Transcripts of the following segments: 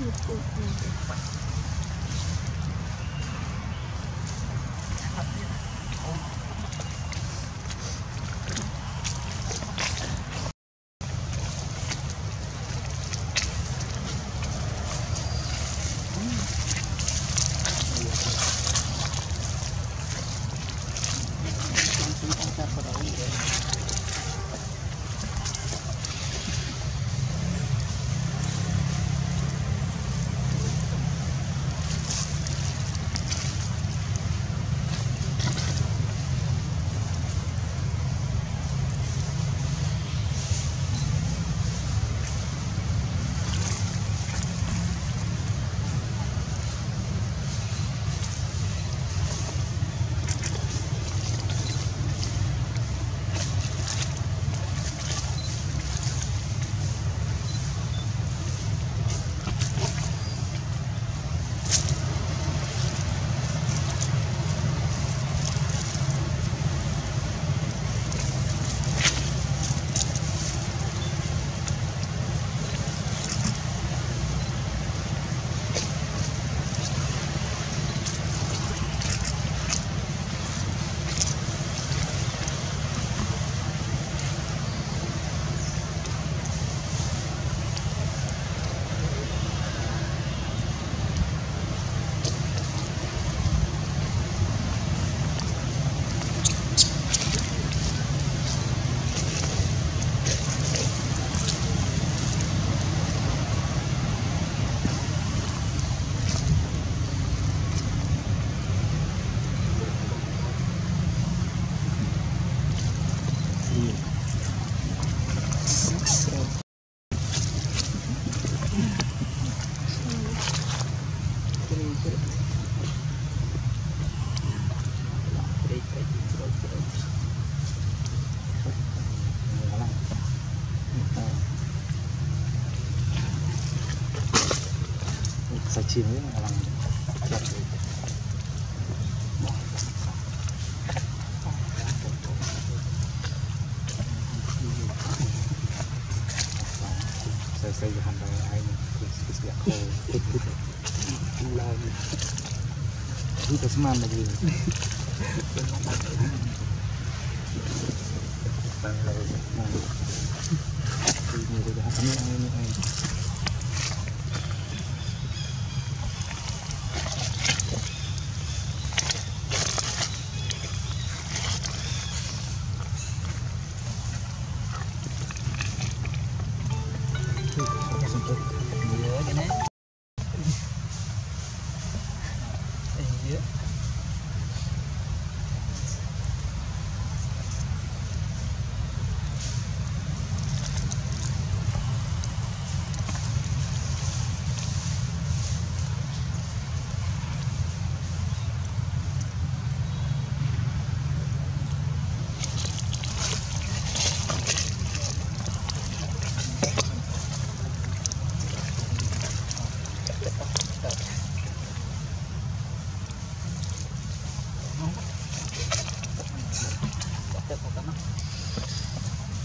不不不。Bằng chặt semam lagi. Tanggal. Ini ini.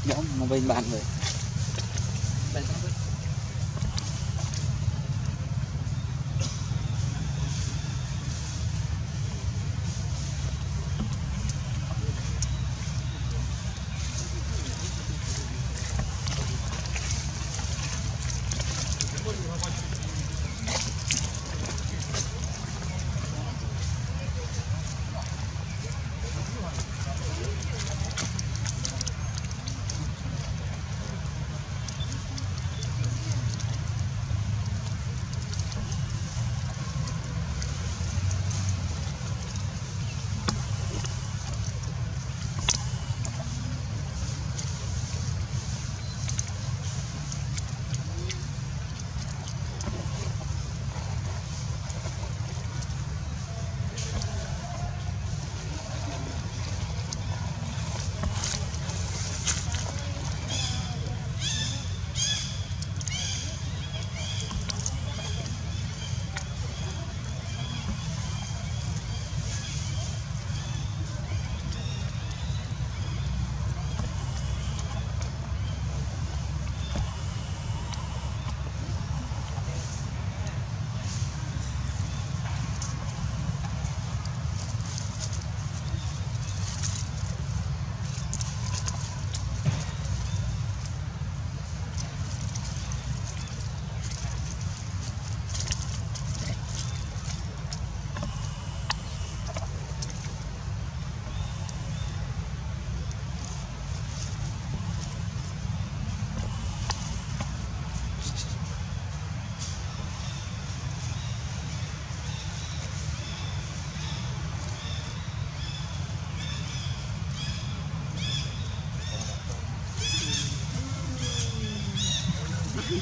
nhóm mà bên bàn rồi Mặc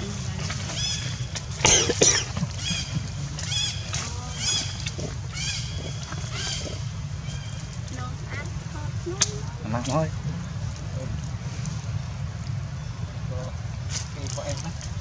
thôi Kỳ em á.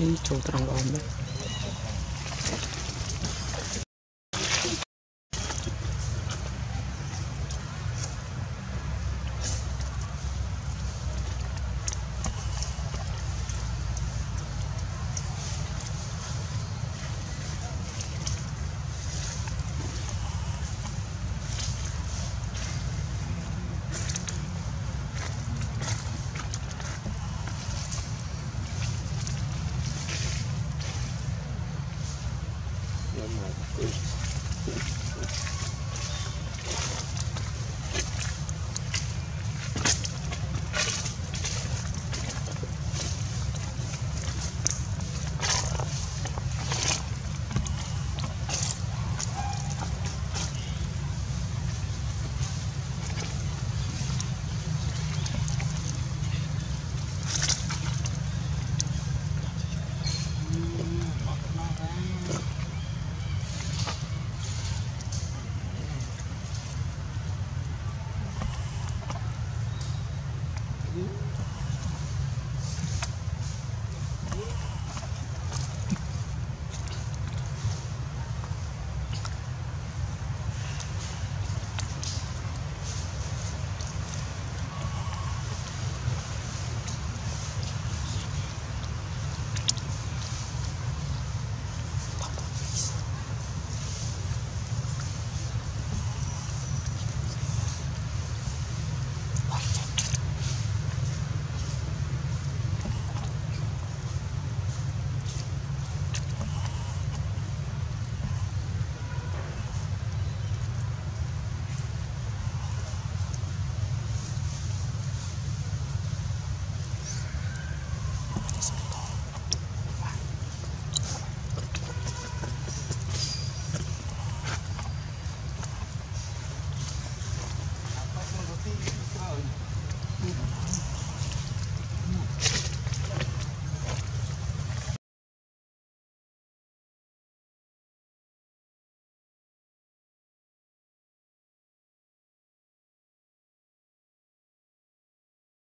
នេះចូលត្រង់អមដែរ mà.